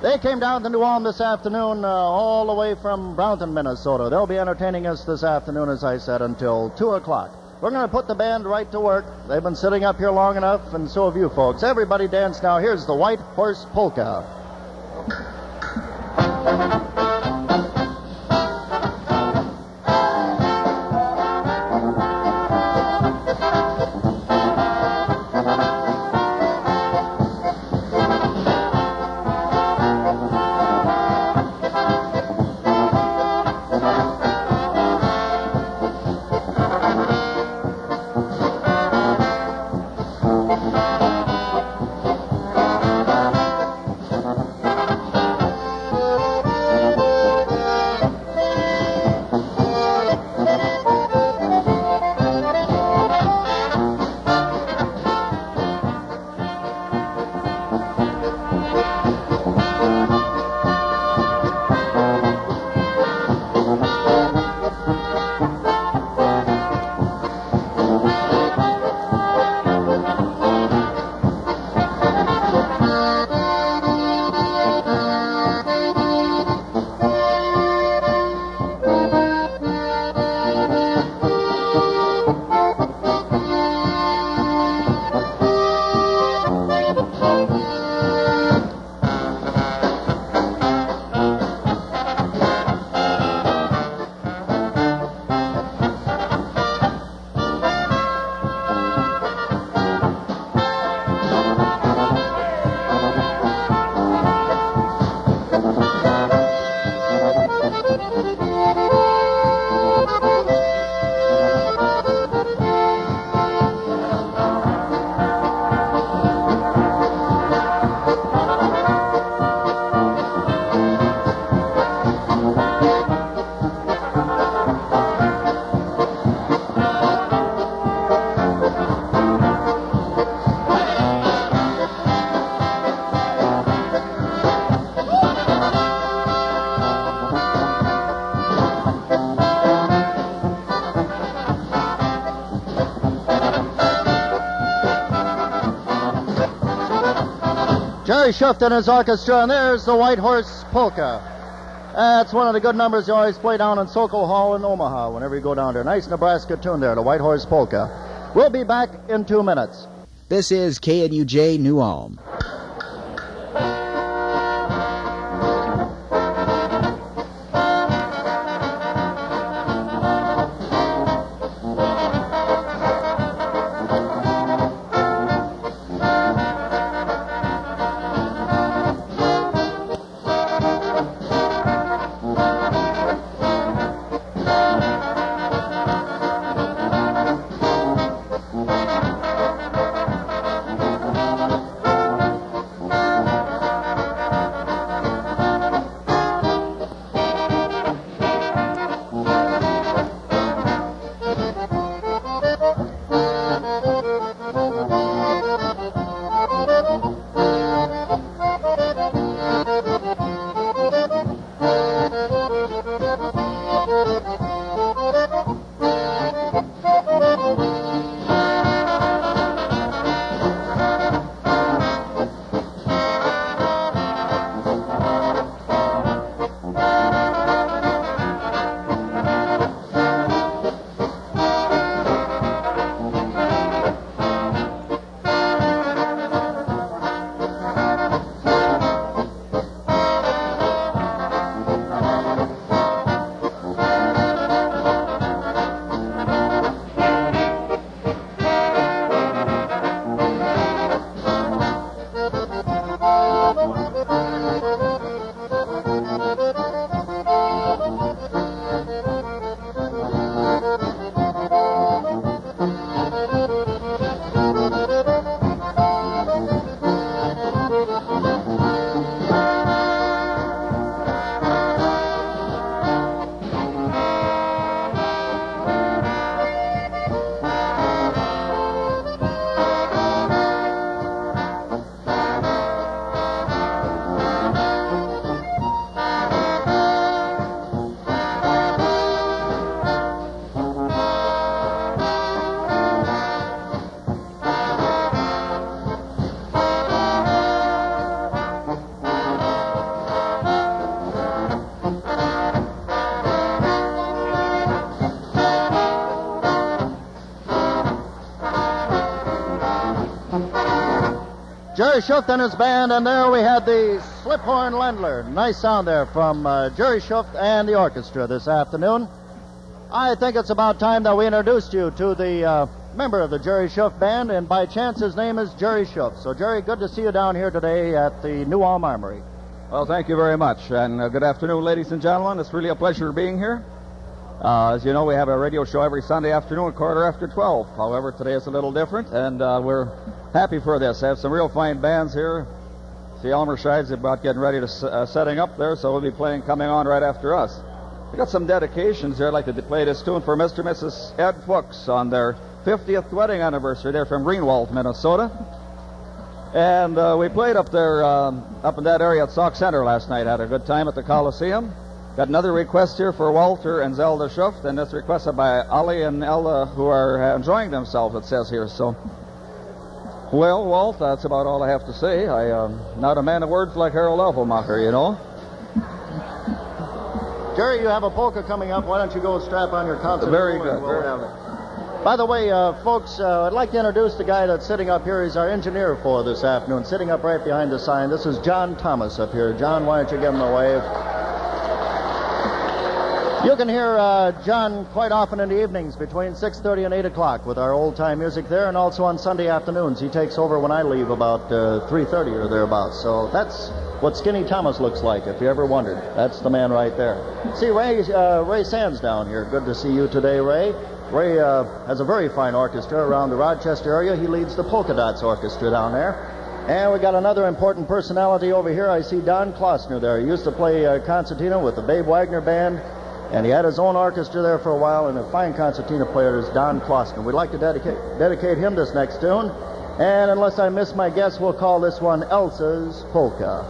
They came down to New Ulm this afternoon, uh, all the way from Brownton, Minnesota. They'll be entertaining us this afternoon, as I said, until 2 o'clock. We're going to put the band right to work. They've been sitting up here long enough, and so have you folks. Everybody dance now. Here's the White Horse Polka. Jerry Schuft and his orchestra, and there's the White Horse Polka. That's one of the good numbers you always play down in Sokol Hall in Omaha whenever you go down there. Nice Nebraska tune there, the White Horse Polka. We'll be back in two minutes. This is KNUJ New Ulm. Música Jerry Schuft and his band, and there we had the Sliphorn Lendler. Nice sound there from uh, Jerry Schuft and the orchestra this afternoon. I think it's about time that we introduced you to the uh, member of the Jerry Schuft band, and by chance his name is Jerry Schuft. So, Jerry, good to see you down here today at the New Armory. Well, thank you very much, and uh, good afternoon, ladies and gentlemen. It's really a pleasure being here. Uh, as you know, we have a radio show every Sunday afternoon, quarter after 12. However, today is a little different, and uh, we're happy for this. I have some real fine bands here. See, Elmer Scheid's about getting ready to uh, setting up there, so we'll be playing coming on right after us. We got some dedications here. I'd like to play this tune for Mr. and Mrs. Ed Fuchs on their 50th wedding anniversary. They're from Greenwald, Minnesota. And uh, we played up there, um, up in that area at Sauk Centre last night. Had a good time at the Coliseum. Got another request here for Walter and Zelda Schuft, and it's requested by Ali and Ella, who are enjoying themselves, it says here. So, well, Walt, that's about all I have to say. I'm um, not a man of words like Harold Alfemacher, you know. Jerry, you have a polka coming up. Why don't you go strap on your concert? Very good. We'll Very. By the way, uh, folks, uh, I'd like to introduce the guy that's sitting up here. He's our engineer for this afternoon, sitting up right behind the sign. This is John Thomas up here. John, why don't you give him a wave? You can hear uh, John quite often in the evenings between 6.30 and 8 o'clock with our old-time music there, and also on Sunday afternoons. He takes over when I leave about uh, 3.30 or thereabouts. So that's what Skinny Thomas looks like, if you ever wondered. That's the man right there. See, Ray, uh, Ray Sands down here. Good to see you today, Ray. Ray uh, has a very fine orchestra around the Rochester area. He leads the Polka Dots Orchestra down there. And we got another important personality over here. I see Don Klossner there. He used to play uh, concertina with the Babe Wagner Band, and he had his own orchestra there for a while, and a fine concertina player is Don Klossner. We'd like to dedicate, dedicate him this next tune. And unless I miss my guess, we'll call this one Elsa's Polka.